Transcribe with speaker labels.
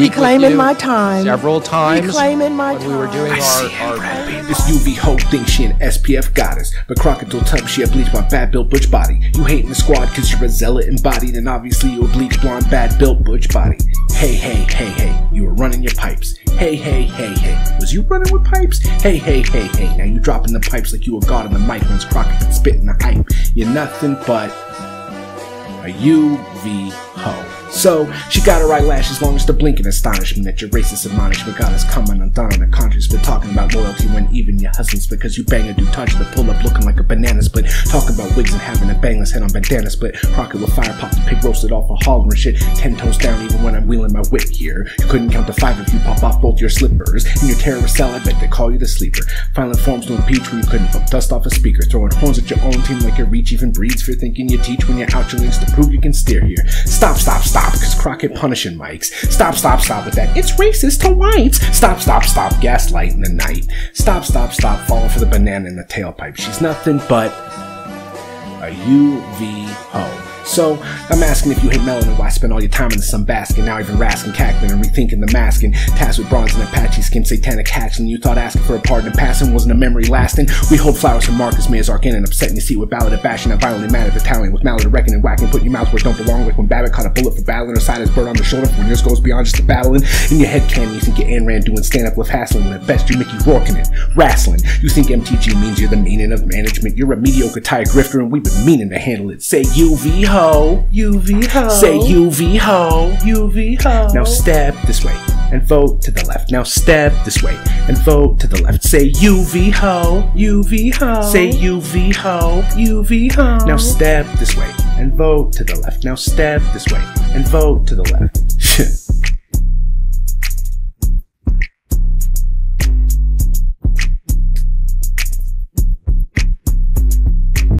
Speaker 1: meet
Speaker 2: Reclaiming my time.
Speaker 1: several times
Speaker 2: Reclaiming my
Speaker 1: when we were doing
Speaker 2: I
Speaker 1: our, our
Speaker 3: This UV hoe thinks she an SPF goddess, but Crockett told Tubbs she a bleach my bad built butch body. You hating the squad cause you're a zealot embodied, and obviously you a bleach blonde bad built butch body. Hey, hey, hey, hey, you were running your pipes. Hey, hey, hey, hey, was you running with pipes? Hey, hey, hey, hey, now you dropping the pipes like you a god on the mic when Crockett spitting the hype. You're nothing but a UV hoe. So, she got her eyelashes long as the blinking astonishment that your racist admonishment got us coming undone on the conscience for talking about loyalty when even your husband's because you bang a dude touch the pull up looking like a banana split. Talking about wigs and having a bangless head on bandana split. Crockett with fire pop the pig roasted off a holler and shit. Ten toes down even when I'm wheeling my whip here. You couldn't count to five if you pop off both your slippers. In your terrorist cell, I bet they call you the sleeper. Filing forms to impeach when you couldn't fuck dust off a speaker. Throwing horns at your own team like your reach even breeds for thinking you teach when you're out your links to prove you can steer here. Stop, stop, stop, cause Crockett punishing mics. Stop, stop, stop with that. It's racist to whites. Stop, stop, stop, gaslighting the night. Stop, stop, stop, falling for the banana in the tailpipe. She's nothing but a UV hoe. So, I'm asking if you hate melanin, why spend all your time in the sun basking? Now even Raskin, cackling, and rethinking the masking. Tasked with bronze and Apache skin, satanic hacks, you thought asking for a pardon and passing wasn't a memory lasting. We hold flowers for Marcus, Mears, Arkin, and upsetting your seat with ballad of bashing and violently mad at the talent with mallet of reckoning, whacking, put your mouth where don't belong, like when Babbitt caught a bullet for battling or his bird on the shoulder when yours goes beyond just the battling. In your head can you think you're Ayn Rand doing stand up with hassling, when at best you're Mickey Rourking it, wrestling. You think MTG means you're the meaning of management, you're a mediocre tire grifter, and we've been meaning to handle it. Say UV ho, UV ho. Say UV ho, UV ho. Now step this way and vote to the left. Now step this way and vote to the left. Say UV ho, UV ho. Say UV ho, UV ho. Now step this way and vote to the left. Now step this way and vote to the left.